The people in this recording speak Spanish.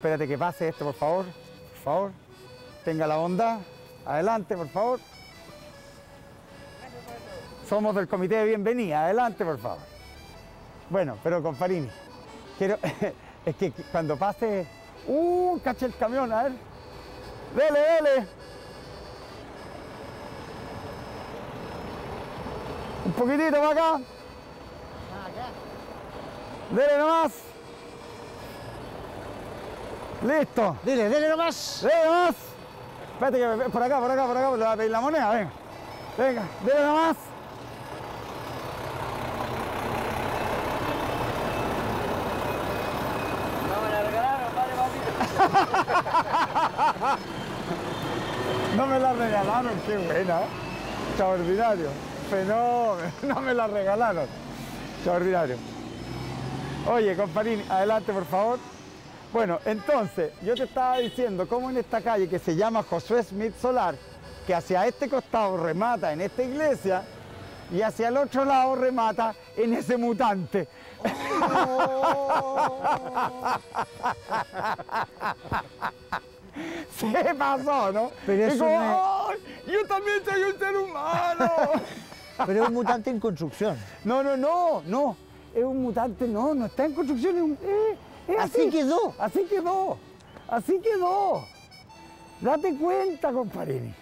Espérate que pase esto, por favor. Por favor. Tenga la onda. Adelante, por favor. Somos del comité de bienvenida. Adelante, por favor. Bueno, pero con Farini. Quiero. es que cuando pase. ¡Uh! Cacha el camión, a ver. Dele, dele. Un poquitito para acá. Dele nomás. Listo. Dile, dile nomás. Dele nomás. Espérate que por acá, por acá, por acá, le voy a pedir la moneda, venga. Venga, dele nomás. No me la regalaron, vale, papito. No me la regalaron, qué buena. Extraordinario. Fenómeno. No me la regalaron. Extraordinario. Oye, comparín, adelante por favor. Bueno, entonces, yo te estaba diciendo cómo en esta calle que se llama Josué Smith Solar, que hacia este costado remata en esta iglesia y hacia el otro lado remata en ese mutante. Se pasó, ¿no? Pero Y eso como, no es- "Ay, yo también soy un ser humano. Pero es un mutante en construcción. No, no, no, no. Es un mutante, no, no está en construcción. Es, un- eh, Así quedó. Así quedó. Así quedó. Date cuenta, comparini.